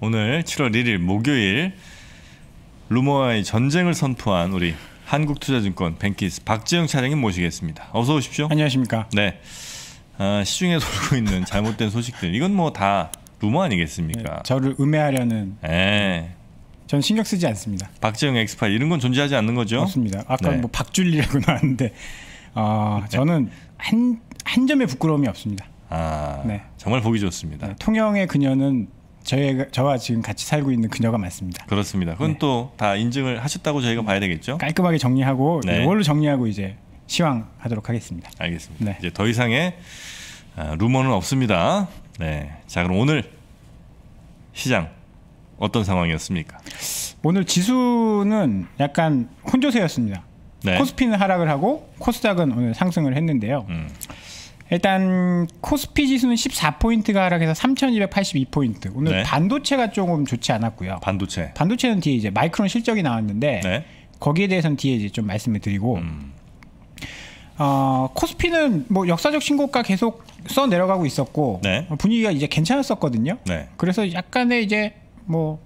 오늘 7월 1일 목요일 루머와의 전쟁을 선포한 우리 한국투자증권 뱅키스 박제영 차장님 모시겠습니다. 어서 오십시오. 안녕하십니까. 네. 아, 시중에 돌고 있는 잘못된 소식들 이건 뭐 다 루머 아니겠습니까? 네, 저를 음해하려는 네. 전 신경 쓰지 않습니다. 박제영 엑스파일 이런 건 존재하지 않는 거죠? 없습니다. 아까 네. 뭐 박줄리라고 나왔는데 어, 저는 한, 한 점의 부끄러움이 없습니다. 아, 네. 정말 보기 좋습니다. 네, 통영의 그녀는 저희가, 저와 지금 같이 살고 있는 그녀가 맞습니다. 그렇습니다. 그건 네. 또다 인증을 하셨다고 저희가 봐야 되겠죠? 깔끔하게 정리하고 네. 이걸로 정리하고 이제 시황하도록 하겠습니다. 알겠습니다. 네. 이제 더 이상의 아, 루머는 없습니다. 네. 자, 그럼 오늘 시장 어떤 상황이었습니까? 오늘 지수는 약간 혼조세였습니다. 네. 코스피는 하락을 하고 코스닥은 오늘 상승을 했는데요. 음. 일단 코스피 지수는 14포인트가 하락해서 3,282포인트. 오늘 네. 반도체가 조금 좋지 않았고요. 반도체. 반도체는 뒤에 이제 마이크론 실적이 나왔는데 네. 거기에 대해서는 뒤에 이제 좀 말씀을 드리고 음. 어, 코스피는 뭐 역사적 신고가 계속 써 내려가고 있었고 네. 어, 분위기가 이제 괜찮았었거든요. 네. 그래서 약간의 이제 뭐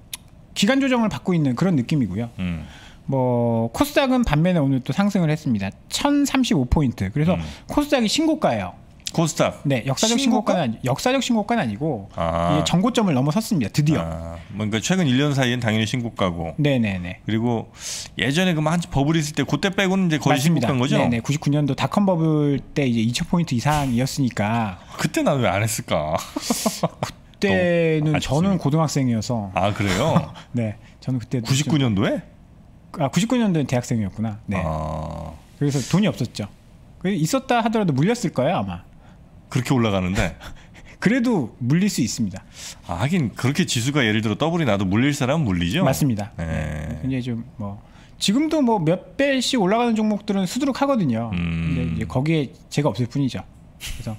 기간 조정을 받고 있는 그런 느낌이고요. 음. 뭐 코스닥은 반면에 오늘 또 상승을 했습니다. 1,035포인트. 그래서 음. 코스닥이 신고가예요. 코스닥. 네, 역사적 신고가? 는 아니, 역사적 신고가는 아니고 아. 이게 정고점을 넘어섰습니다. 드디어. 아, 뭔가 최근 1년 사이엔 당연히 신고가고 네, 네, 네. 그리고 예전에 그한 버블 있을 때 그때 빼고는 이제 거의. 신고가인 거죠? 네, 네. 99년도 닷컴 버블 때 이제 2,000포인트 이상이었으니까 그때 난 왜 안 했을까? 그때는 아쉽습니다. 저는 고등학생이어서 아 그래요? 네, 저는 그때 99년도에? 아 99년도엔 대학생이었구나. 네. 아, 그래서 돈이 없었죠. 그래서 있었다 하더라도 물렸을 거예요 아마. 그렇게 올라가는데 그래도 물릴 수 있습니다. 아, 하긴 그렇게 지수가 예를 들어 더블이 나도 물릴 사람은 물리죠? 맞습니다. 네. 굉장히 좀뭐 지금도 뭐 몇 배씩 올라가는 종목들은 수두룩하거든요. 음. 근데 이제 거기에 제가 없을 뿐이죠. 그래서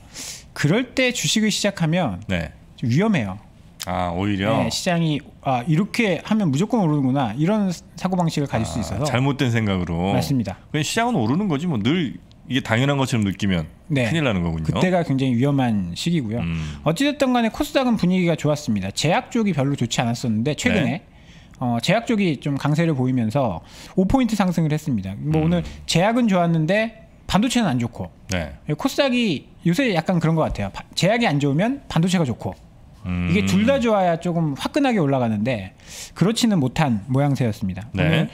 그럴 때 주식을 시작하면 네. 좀 위험해요. 아 오히려 네, 시장이 아 이렇게 하면 무조건 오르는구나 이런 사고 방식을 가질 수 아, 있어서 잘못된 생각으로 맞습니다. 그냥 시장은 오르는 거지 뭐 늘 이게 당연한 것처럼 느끼면 네. 큰일 나는 거군요. 그때가 굉장히 위험한 시기고요. 음. 어찌됐든 간에 코스닥은 분위기가 좋았습니다. 제약 쪽이 별로 좋지 않았었는데 최근에 네. 어, 제약 쪽이 좀 강세를 보이면서 5포인트 상승을 했습니다. 뭐 음. 오늘 제약은 좋았는데 반도체는 안 좋고 네. 코스닥이 요새 약간 그런 것 같아요. 바- 제약이 안 좋으면 반도체가 좋고 음. 이게 둘 다 좋아야 조금 화끈하게 올라가는데 그렇지는 못한 모양새였습니다. 네.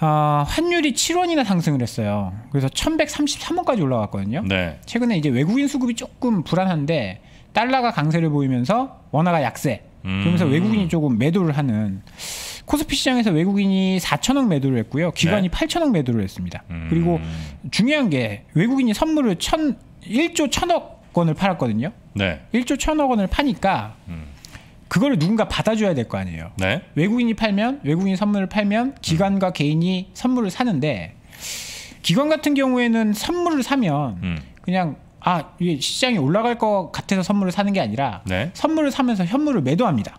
아, 환율이 7원이나 상승을 했어요. 그래서 1133원까지 올라갔거든요. 네. 최근에 이제 외국인 수급이 조금 불안한데 달러가 강세를 보이면서 원화가 약세. 음. 그러면서 외국인이 조금 매도를 하는 코스피 시장에서 외국인이 4천억 매도를 했고요. 기관이 8천억 매도를 했습니다. 네. 음. 그리고 중요한 게 외국인이 선물을 천 1조 1천억 원을 팔았거든요. 네. 1조 1천억 원을 파니까 음. 그거를 누군가 받아줘야 될 거 아니에요. 네. 외국인이 팔면 외국인 선물을 팔면 기관과 개인이 선물을 사는데 기관 같은 경우에는 선물을 사면 음. 그냥 아 이게 시장이 올라갈 것 같아서 선물을 사는 게 아니라 네. 선물을 사면서 현물을 매도합니다.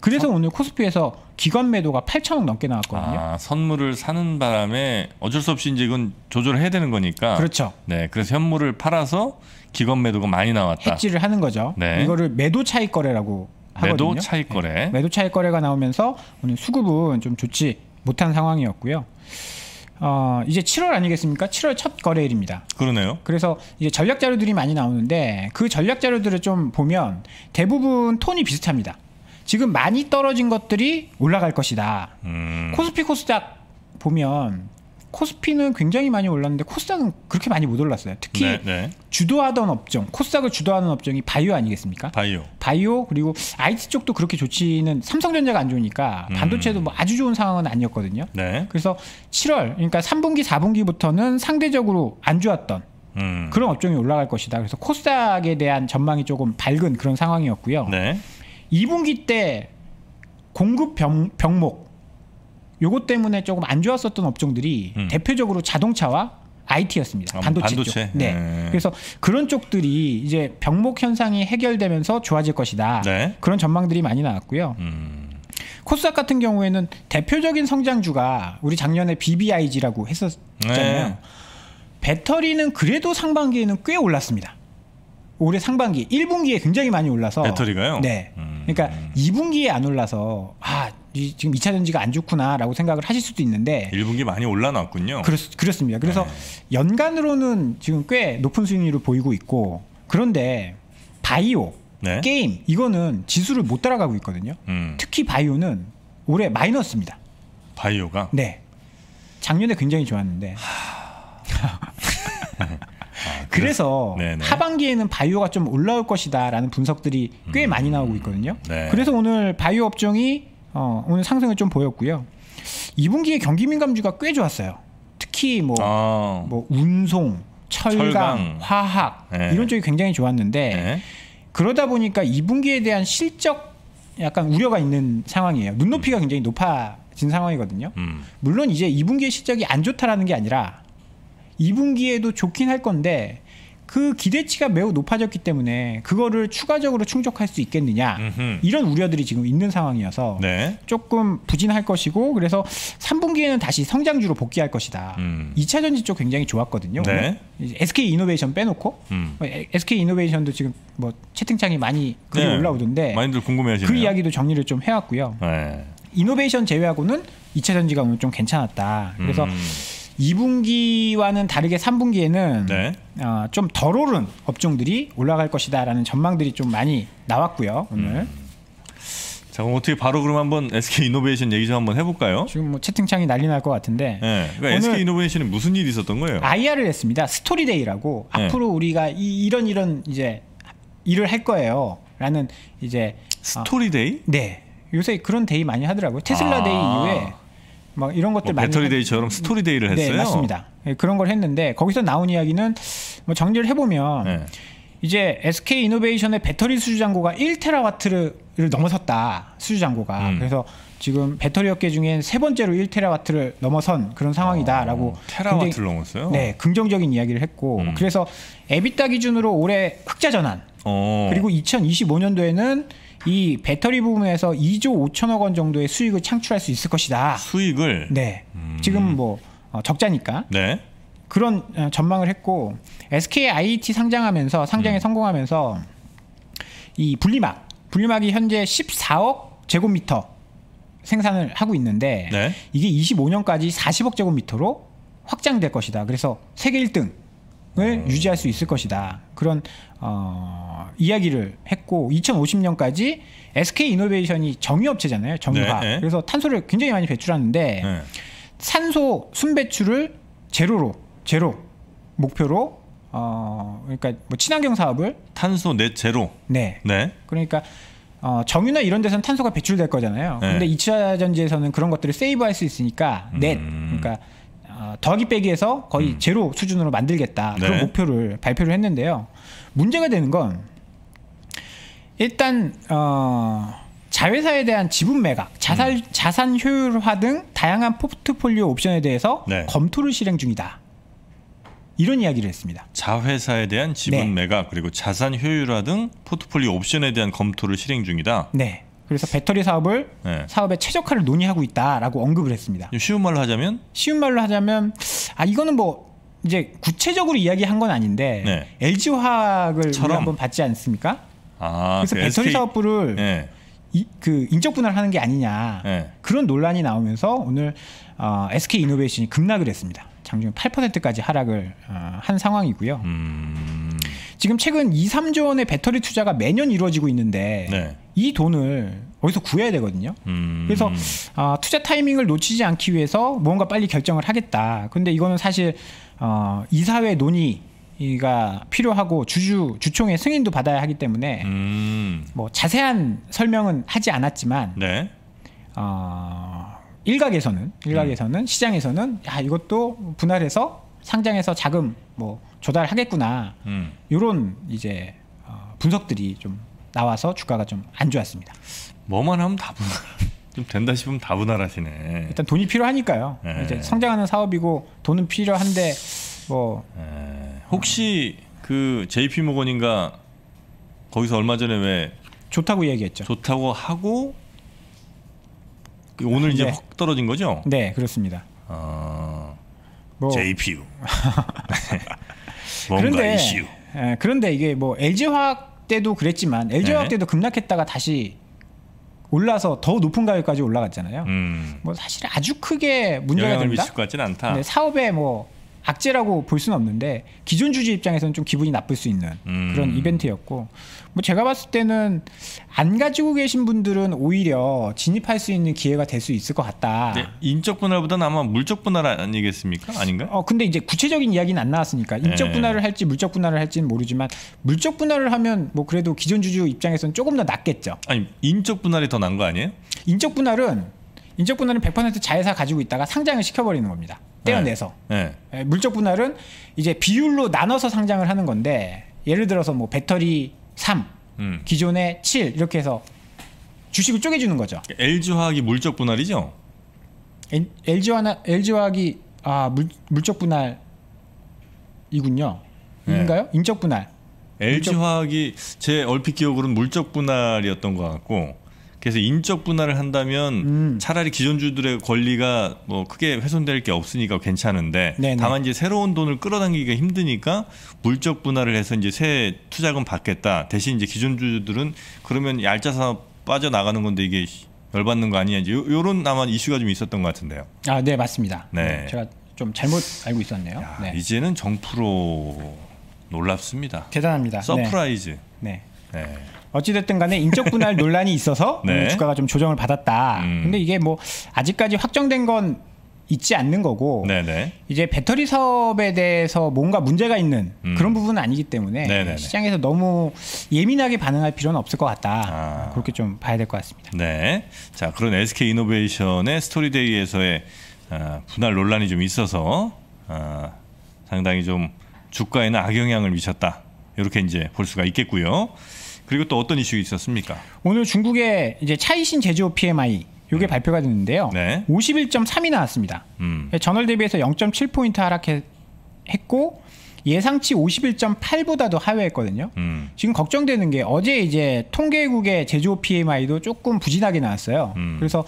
그래서 오늘 코스피에서 기관 매도가 8천억 넘게 나왔거든요. 아, 선물을 사는 바람에 어쩔 수 없이 이제 이건 조절을 해야 되는 거니까. 그렇죠. 네. 그래서 현물을 팔아서 기관 매도가 많이 나왔다. 해지를 하는 거죠. 네. 이거를 매도 차익 거래라고 하거든요. 매도 차익 거래. 네. 매도 차익 거래가 나오면서 오늘 수급은 좀 좋지 못한 상황이었고요. 어, 이제 7월 아니겠습니까? 7월 첫 거래일입니다. 그러네요. 그래서 이제 전략 자료들이 많이 나오는데 그 전략 자료들을 좀 보면 대부분 톤이 비슷합니다. 지금 많이 떨어진 것들이 올라갈 것이다. 음. 코스피 코스닥 보면 코스피는 굉장히 많이 올랐는데 코스닥은 그렇게 많이 못 올랐어요. 특히 네, 네. 주도하던 업종, 코스닥을 주도하는 업종이 바이오 아니겠습니까? 바이오. 바이오 그리고 IT 쪽도 그렇게 좋지는 삼성전자가 안 좋으니까 음. 반도체도 뭐 아주 좋은 상황은 아니었거든요. 네. 그래서 7월 그러니까 3분기 4분기부터는 상대적으로 안 좋았던 음. 그런 업종이 올라갈 것이다. 그래서 코스닥에 대한 전망이 조금 밝은 그런 상황이었고요. 네. 2분기 때 공급 병, 병목 요것 때문에 조금 안 좋았었던 업종들이 음. 대표적으로 자동차와 IT였습니다. 아, 반도체, 반도체. 쪽. 네. 네. 그래서 그런 쪽들이 이제 병목 현상이 해결되면서 좋아질 것이다. 네. 그런 전망들이 많이 나왔고요. 음. 코스닥 같은 경우에는 대표적인 성장주가 우리 작년에 BBIG라고 했었잖아요. 네. 배터리는 그래도 상반기에는 꽤 올랐습니다. 올해 상반기 1분기에 굉장히 많이 올라서 배터리가요? 네. 음. 그러니까 2분기에 안 올라서 아 이- 지금 2차 전지가 안 좋구나라고 생각을 하실 수도 있는데 1분기 많이 올라놨군요. 그렇, 그렇습니다. 그래서 네. 연간으로는 지금 꽤 높은 수익률을 보이고 있고 그런데 바이오, 네. 게임 이거는 지수를 못 따라가고 있거든요. 음, 특히 바이오는 올해 마이너스입니다. 바이오가 네. 작년에 굉장히 좋았는데. 그래서 아, 네네. 하반기에는 바이오가 좀 올라올 것이다라는 분석들이 꽤 많이 나오고 있거든요. 네. 그래서 오늘 바이오 업종이 어, 오늘 상승을 좀 보였고요. 2분기에 경기 민감주가 꽤 좋았어요. 특히 뭐, 아, 뭐 운송, 철강, 철강. 화학 네. 이런 쪽이 굉장히 좋았는데 네. 그러다 보니까 2분기에 대한 실적 약간 우려가 있는 상황이에요. 눈높이가 굉장히 높아진 상황이거든요. 음, 물론 이제 2분기의 실적이 안 좋다라는 게 아니라 2분기에도 좋긴 할 건데 그 기대치가 매우 높아졌기 때문에 그거를 추가적으로 충족할 수 있겠느냐 음흠. 이런 우려들이 지금 있는 상황이어서 네. 조금 부진할 것이고 그래서 3분기에는 다시 성장주로 복귀할 것이다. 음. 2차 전지 쪽 굉장히 좋았거든요. 네. SK 이노베이션 빼놓고 음. SK 이노베이션도 지금 뭐 채팅창이 많이 글이 네. 올라오던데 많이들 궁금해하시네요. 그 이야기도 정리를 좀 해왔고요. 네. 이노베이션 제외하고는 2차 전지가 오늘 좀 괜찮았다. 그래서 음, 2분기와는 다르게 3분기에는 네. 어, 좀 덜 오른 업종들이 올라갈 것이다라는 전망들이 좀 많이 나왔고요. 오늘 음. 자, 그럼 어떻게 바로 그럼 한번 SK 이노베이션 얘기 좀 한번 해볼까요? 지금 뭐 채팅창이 난리 날 것 같은데 네. 그러니까 SK 이노베이션에 무슨 일이 있었던 거예요? IR을 했습니다. Story Day라고 네. 앞으로 우리가 이, 이런 이런 이제 일을 할 거예요.라는 이제 어, Story Day? 네 요새 그런 day 많이 하더라고요. 테슬라 아. day 이후에 막 이런 것들 뭐 많이 배터리 하- day처럼 Story Day를 했어요. 네 맞습니다. 예, 그런 걸 했는데 거기서 나온 이야기는 뭐 정리를 해보면 네. 이제 SK 이노베이션의 배터리 수주 잔고가 1테라와트를 넘어섰다 수주 잔고가 음. 그래서 지금 배터리 업계 중엔 세 번째로 1테라와트를 넘어선 그런 상황이다라고 어, 테라와트를 굉장히- 넘었어요? 네 긍정적인 이야기를 했고 음. 그래서 에비타 기준으로 올해 흑자 전환 어. 그리고 2025년도에는 이 배터리 부분에서 2조 5천억 원 정도의 수익을 창출할 수 있을 것이다. 수익을 네 음. 지금 뭐 어, 적자니까 네. 그런 어, 전망을 했고 SK IET 상장하면서 상장에 음. 성공하면서 이 분리막 분리막이 현재 14억 제곱미터 생산을 하고 있는데 네. 이게 25년까지 40억 제곱미터로 확장될 것이다. 그래서 세계 1등을 음. 유지할 수 있을 것이다. 그런 어, 이야기를 했고 2050년까지 SK 이노베이션이 정유업체잖아요. 정유화. 네, 네. 그래서 탄소를 굉장히 많이 배출하는데 네. 산소 순배출을 제로로 제로 목표로 어 그러니까 뭐 친환경 사업을 탄소 넷 제로. 네 네. 그러니까 어 정유나 이런 데서는 탄소가 배출될 거잖아요. 네. 근데 2차 전지에서는 그런 것들을 세이브할 수 있으니까 넷 음. 그러니까 어, 더하기 빼기해서 거의 제로 수준으로 만들겠다 네. 그런 목표를 발표를 했는데요. 문제가 되는 건 일단 어, 자회사에 대한 지분 매각, 자산 음. 자산 효율화 등 다양한 포트폴리오 옵션에 대해서 네. 검토를 실행 중이다. 이런 이야기를 했습니다. 자회사에 대한 지분 네. 매각 그리고 자산 효율화 등 포트폴리오 옵션에 대한 검토를 실행 중이다. 네. 그래서 배터리 사업을 네. 사업의 최적화를 논의하고 있다라고 언급을 했습니다. 좀 쉬운 말로 하자면 쉬운 말로 하자면 아 이거는 뭐 이제 구체적으로 이야기한 건 아닌데 네. LG 화학을. 한번 받지 않습니까? 아, 그래서 그 배터리 SK 사업부를 네. 이, 그 인적 분할하는 게 아니냐 네. 그런 논란이 나오면서 오늘 어, SK 이노베이션이 급락을 했습니다. 장중 8%까지 하락을 어, 한 상황이고요. 음. 지금 최근 2, 3조 원의 배터리 투자가 매년 이루어지고 있는데 네. 이 돈을 어디서 구해야 되거든요. 음. 그래서 아, 투자 타이밍을 놓치지 않기 위해서 무언가 빨리 결정을 하겠다. 근데 이거는 사실 어, 이사회 논의가 필요하고 주주 주총의 승인도 받아야 하기 때문에 음. 뭐 자세한 설명은 하지 않았지만 네. 어, 일각에서는 일각에서는 시장에서는 야 이것도 분할해서 상장해서 자금 뭐 조달하겠구나 음. 이런 이제 어, 분석들이 좀 나와서 주가가 좀 안 좋았습니다. 뭐만 하면 다 분할. 좀 된다 싶으면 다 분할하시네. 일단 돈이 필요하니까요. 네. 이제 성장하는 사업이고 돈은 필요한데 뭐 에, 혹시 그 JP 모건인가 거기서 얼마 전에 왜 좋다고 얘기했죠. 좋다고 하고 그 오늘 이제 네. 확 떨어진 거죠? 네, 그렇습니다. 아, 뭐 JPU. 뭔가 그런데 이슈. 예, 그런데 이게 뭐 LG 화학 때도 그랬지만 LG 화학 네. 때도 급락했다가 다시 올라서 더 높은 가격까지 올라갔잖아요. 음. 뭐 사실 아주 크게 문제가 영향을 된다. 미칠 것 같지는 않다. 네, 사업에 뭐 악재라고 볼 수는 없는데 기존 주주 입장에서는 좀 기분이 나쁠 수 있는 음. 그런 이벤트였고 뭐 제가 봤을 때는 안 가지고 계신 분들은 오히려 진입할 수 있는 기회가 될 수 있을 것 같다. 네, 인적 분할보다는 아마 물적 분할 아니겠습니까? 아닌가? 어 근데 이제 구체적인 이야기는 안 나왔으니까 인적 네. 분할을 할지 물적 분할을 할지는 모르지만 물적 분할을 하면 뭐 그래도 기존 주주 입장에서는 조금 더 낫겠죠. 아니 인적 분할이 더 난 거 아니에요? 인적 분할은 인적 분할은 100% 자회사 가지고 있다가 상장을 시켜버리는 겁니다. 떼어내서. 네. 예, 물적 분할은 이제 비율로 나눠서 상장을 하는 건데 예를 들어서 뭐 배터리 3, 음. 기존에 7 이렇게 해서 주식을 쪼개주는 거죠. LG 화학이 물적 분할이죠? LG 화나 LG 화학이 아 물, 물적 분할이군요. 네. 인가요? 인적 분할. LG 물적- 화학이 제 얼핏 기억으로는 물적 분할이었던 것 같고 그래서 인적 분할을 한다면 음. 차라리 기존 주들의 권리가 뭐 크게 훼손될 게 없으니까 괜찮은데 네네. 다만 이제 새로운 돈을 끌어당기기가 힘드니까 물적 분할을 해서 이제 새 투자금 받겠다 대신 이제 기존 주주들은 그러면 알짜 사업 빠져 나가는 건데 이게 열받는 거 아니냐 이제 요- 요런 아마 이슈가 좀 있었던 것 같은데요. 아, 네, 맞습니다. 네. 제가 좀 잘못 알고 있었네요. 야, 네. 이제는 정프로 놀랍습니다. 대단합니다. 네. surprise. 네. 네. 어찌됐든 간에 인적 분할 논란이 있어서 네. 음, 주가가 좀 조정을 받았다. 음. 근데 이게 뭐 아직까지 확정된 건 있지 않는 거고 네네. 이제 배터리 사업에 대해서 뭔가 문제가 있는 음. 그런 부분은 아니기 때문에 네네네. 시장에서 너무 예민하게 반응할 필요는 없을 것 같다. 아. 그렇게 좀 봐야 될 것 같습니다. 네. 자, 그런 SK 이노베이션의 Story Day에서의 아, 분할 논란이 좀 있어서 아, 상당히 좀 주가에는 악영향을 미쳤다. 이렇게 이제 볼 수가 있겠고요. 그리고 또 어떤 이슈가 있었습니까? 오늘 중국의 이제 차이신 제조업 PMI 요게 발표가 됐는데요. 음. 네. 51.3이 나왔습니다. 음. 전월 대비해서 0.7포인트 하락했고 예상치 51.8보다도 하회했거든요. 음. 지금 걱정되는 게 어제 이제 통계국의 제조업 PMI도 조금 부진하게 나왔어요. 음. 그래서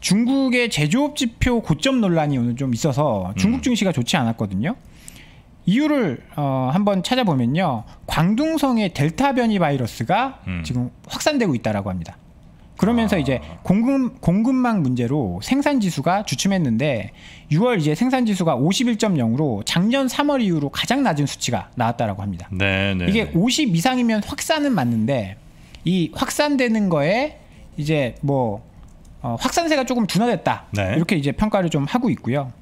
중국의 제조업 지표 고점 논란이 오늘 좀 있어서 중국 음. 증시가 좋지 않았거든요. 이유를 어, 한번 찾아보면요. 광둥성의 델타 변이 바이러스가 음. 지금 확산되고 있다라고 합니다. 그러면서 아. 이제 공급 공급망 문제로 생산 지수가 주춤했는데 6월 이제 생산 지수가 51.0으로 작년 3월 이후로 가장 낮은 수치가 나왔다라고 합니다. 네, 네. 이게 네. 50 이상이면 확산은 맞는데 이 확산되는 거에 이제 뭐 어, 확산세가 조금 둔화됐다 네. 이렇게 이제 평가를 좀 하고 있고요.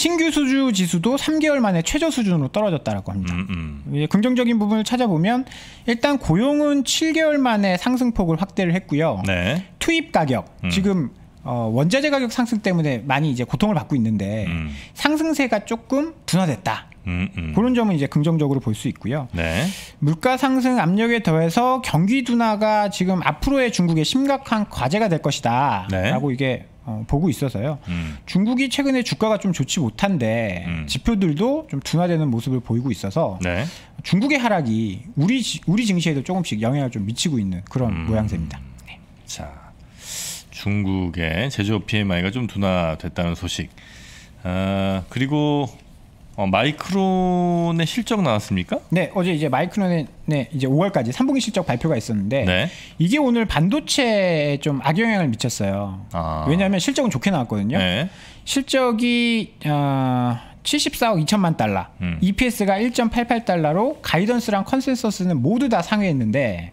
신규 수주 지수도 3개월 만에 최저 수준으로 떨어졌다라고 합니다. 음, 음. 긍정적인 부분을 찾아보면 일단 고용은 7개월 만에 상승폭을 확대를 했고요. 네. 투입 가격 음. 지금 어, 원자재 가격 상승 때문에 많이 이제 고통을 받고 있는데 음. 상승세가 조금 둔화됐다. 음, 음. 그런 점은 이제 긍정적으로 볼 수 있고요. 네. 물가 상승 압력에 더해서 경기 둔화가 지금 앞으로의 중국의 심각한 과제가 될 것이다라고 네. 이게 어, 보고 있어서요. 음. 중국이 최근에 주가가 좀 좋지 못한데 음. 지표들도 좀 둔화되는 모습을 보이고 있어서 네. 중국의 하락이 우리 지- 우리 증시에도 조금씩 영향을 좀 미치고 있는 그런 음. 모양새입니다. 네. 자, 중국의 제조업 PMI가 좀 둔화됐다는 소식. 아, 그리고 어, 마이크론의 실적 나왔습니까? 네, 어제 이제 마이크론의 네, 이제 5월까지 3분기 실적 발표가 있었는데 네. 이게 오늘 반도체에 좀 악영향을 미쳤어요. 아. 왜냐하면 실적은 좋게 나왔거든요. 네. 실적이 어, 74억 2천만 달러, 음. EPS가 1.88 달러로 가이던스랑 컨센서스는 모두 다 상회했는데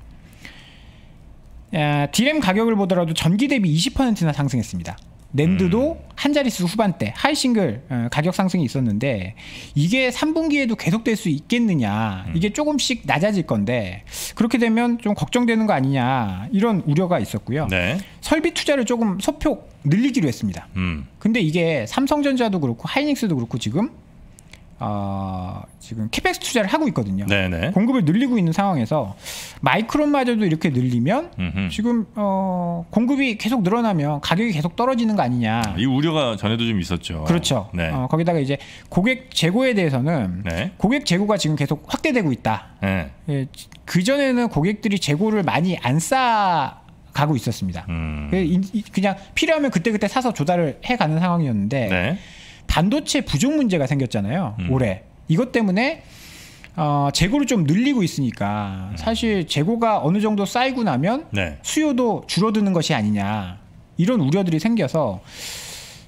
어, 디램 가격을 보더라도 전기 대비 20%나 상승했습니다. 낸드도 음. 한 자릿수 후반대 high single 어, 가격 상승이 있었는데 이게 3분기에도 계속될 수 있겠느냐 음. 이게 조금씩 낮아질 건데 그렇게 되면 좀 걱정되는 거 아니냐 이런 우려가 있었고요. 네. 설비 투자를 조금 소폭 늘리기로 했습니다. 음. 근데 이게 삼성전자도 그렇고 하이닉스도 그렇고 지금 어, 지금 CAPEX 투자를 하고 있거든요. 네, 네. 공급을 늘리고 있는 상황에서 마이크론마저도 이렇게 늘리면 음흠. 지금 어, 공급이 계속 늘어나면 가격이 계속 떨어지는 거 아니냐. 이 우려가 전에도 좀 있었죠. 그렇죠. 네. 어, 거기다가 이제 고객 재고에 대해서는 네. 고객 재고가 지금 계속 확대되고 있다. 네. 예, 그 전에는 고객들이 재고를 많이 안 쌓아 가고 있었습니다. 음. 그 그냥 필요하면 그때그때 사서 조달을 해가는 상황이었는데 네. 반도체 부족 문제가 생겼잖아요. 음. 올해 이것 때문에 어, 재고를 좀 늘리고 있으니까 사실 재고가 어느 정도 쌓이고 나면 네. 수요도 줄어드는 것이 아니냐 이런 우려들이 생겨서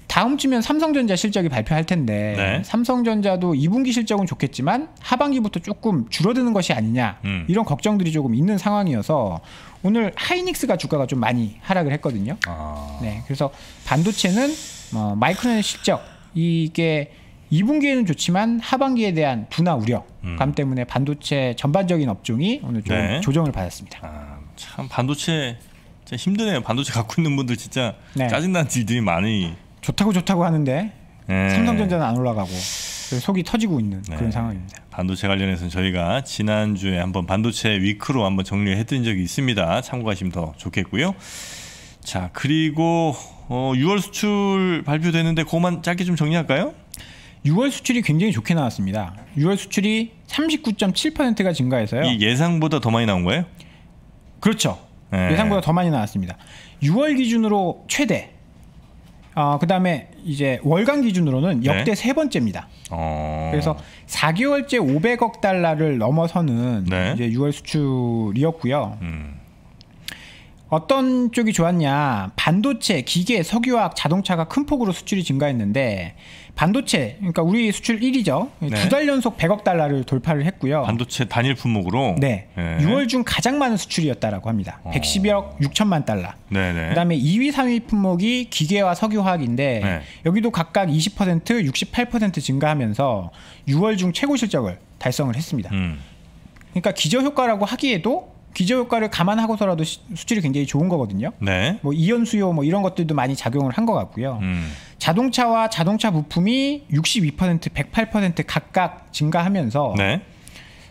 다음 주면 삼성전자 실적이 발표할 텐데 네. 삼성전자도 2분기 실적은 좋겠지만 하반기부터 조금 줄어드는 것이 아니냐 음. 이런 걱정들이 조금 있는 상황이어서 오늘 하이닉스가 주가가 좀 많이 하락을 했거든요. 아. 네, 그래서 반도체는 어, 마이크론의 실적 이게 2분기에는 좋지만 하반기에 대한 둔화 우려감 음. 때문에 반도체 전반적인 업종이 오늘 좀 네. 조정을 받았습니다. 아, 참 반도체 진짜 힘드네요. 반도체 갖고 있는 분들 진짜 네. 짜증나는 일들이 많이. 좋다고 좋다고 하는데 네. 삼성전자는 안 올라가고 속이 터지고 있는 네. 그런 상황입니다. 반도체 관련해서는 저희가 지난주에 한번 반도체 위크로 한번 정리해드린 적이 있습니다. 참고하시면 더 좋겠고요. 자 그리고 어, 6월 수출 발표되는데 그것만 짧게 좀 정리할까요? 6월 수출이 굉장히 좋게 나왔습니다. 6월 수출이 39.7%가 증가해서요. 이 예상보다 더 많이 나온 거예요? 그렇죠. 네. 예상보다 더 많이 나왔습니다. 6월 기준으로 최대. 어, 그 다음에 이제 월간 기준으로는 역대 세 번째입니다. 어. 그래서 4개월째 500억 달러를 넘어서는 네. 이제 6월 수출이었고요. 음. 어떤 쪽이 좋았냐? 반도체, 기계, 석유화학, 자동차가 큰 폭으로 수출이 증가했는데 반도체, 그러니까 우리 수출 1위죠. 네. 두달 연속 100억 달러를 돌파를 했고요. 반도체 단일 품목으로. 네. 네. 6월 중 가장 많은 수출이었다라고 합니다. 어. 112억 6천만 달러. 네네. 그다음에 2위, 3위 품목이 기계와 석유화학인데 네. 여기도 각각 20%, 68% 증가하면서 6월 중 최고 실적을 달성을 했습니다. 음. 그러니까 기저 효과라고 하기에도 기저 효과를 감안하고서라도 시- 수출이 굉장히 좋은 거거든요. 네. 뭐 이연 수요 뭐 이런 것들도 많이 작용을 한 것 같고요. 음. 자동차와 자동차 부품이 62%, 108% 각각 증가하면서 네.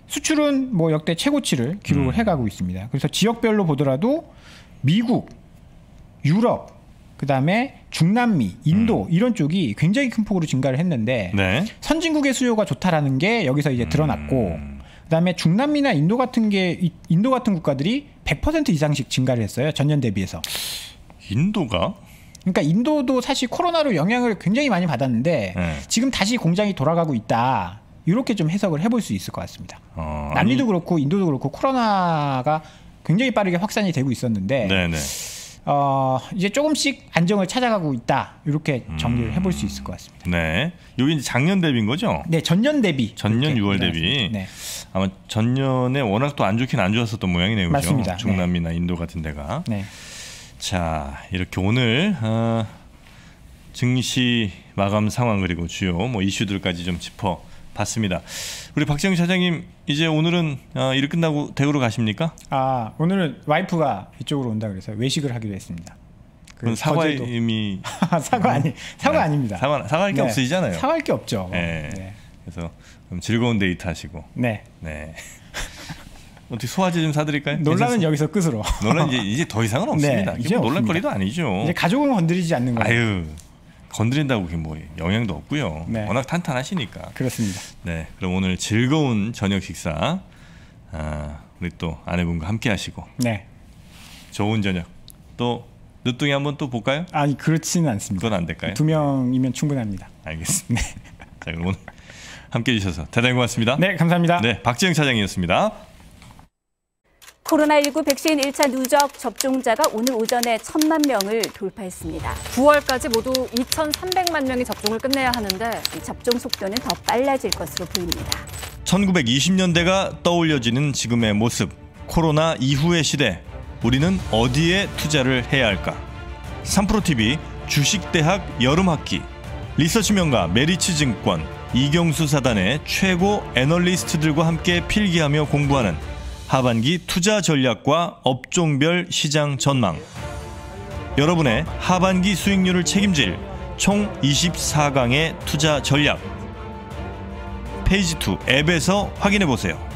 수출은 뭐 역대 최고치를 기록을 음. 해가고 있습니다. 그래서 지역별로 보더라도 미국, 유럽, 그다음에 중남미, 인도 이런 쪽이 굉장히 큰 폭으로 증가를 했는데 음. 네. 선진국의 수요가 좋다라는 게 여기서 이제 드러났고 음. 그다음에 중남미나 인도 같은 게 이- 인도 같은 국가들이 100% 이상씩 증가를 했어요 전년 대비해서. 인도가 그러니까 인도도 사실 코로나로 영향을 굉장히 많이 받았는데 네. 지금 다시 공장이 돌아가고 있다. 이렇게 좀 해석을 해볼 수 있을 것 같습니다. 어, 남미도 그렇고 인도도 그렇고 코로나가 굉장히 빠르게 확산이 되고 있었는데 네네. 어, 이제 조금씩 안정을 찾아가고 있다. 이렇게 정리를 해볼 수 있을 것 같습니다. 네. 여기 이제 작년 대비인 거죠? 네, 전년 대비. 전년 이렇게 6월 대비. 네. 아마 전년에 워낙 또 안 좋긴 안 좋았었던 모양이네요. 그죠? 맞습니다. 중남미나 인도 같은 데가. 네. 자, 이렇게 오늘 어, 증시 마감 상황 그리고 주요 뭐 이슈들까지 좀 짚어 봤습니다. 우리 박정희 차장님 이제 오늘은 어, 일 끝나고 대구로 가십니까? 아, 오늘은 와이프가 이쪽으로 온다 그래서 외식을 하기로 했습니다. 그 사과의 거제도- 의미 사과 아니 사과 네. 아닙니다. 사과 사과할 게 네. 없으시잖아요. 사과할 게 없죠. 네. 네. 그래서 즐거운 데이트 하시고. 네. 네. 어떻게 소화제 좀 사드릴까요? 논란은 여기서 끝으로. 논란 이제 이제 더 이상은 없습니다. 네, 이제 이제 놀랄 없습니다. 거리도 아니죠. 이제 가족은 건드리지 않는 거예요. 아유 건드린다고 그게 뭐 영향도 없고요. 네. 워낙 탄탄하시니까. 그렇습니다. 네, 그럼 오늘 즐거운 저녁 식사 아, 우리 또 아내분과 함께 하시고 네. 좋은 저녁 또 늦둥이 한번 또 볼까요? 아니 그렇지는 않습니다. 그건 안 될까요? 두 명이면 충분합니다. 알겠습니다. 자, 그럼 오늘 함께 해주셔서 대단히 고맙습니다. 네, 감사합니다. 네, 박지영 차장이었습니다. 코로나19 백신 1차 누적 접종자가 오늘 오전에 천만 명을 돌파했습니다. 9월까지 모두 2,300만 명이 접종을 끝내야 하는데 이 접종 속도는 더 빨라질 것으로 보입니다. 1920년대가 떠올려지는 지금의 모습, 코로나 이후의 시대, 우리는 어디에 투자를 해야 할까? 3프로TV 주식대학 여름학기, 리서치 명가 메리츠 증권, 이경수 사단의 최고 애널리스트들과 함께 필기하며 공부하는 하반기 투자 전략과 업종별 시장 전망. 여러분의 하반기 수익률을 책임질 총 24강의 투자 전략. 페이지 2 앱에서 확인해 보세요.